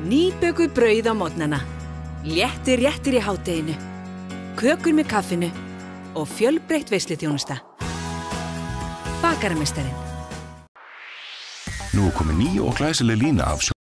Nýböku brauð á mótnana. Léttir réttir í hátteginu. Kökur með kaffinu. Og fjölbreytt veisluþjónusta. Bakaramestarinn. Nú er komið ný og glæsileg lína af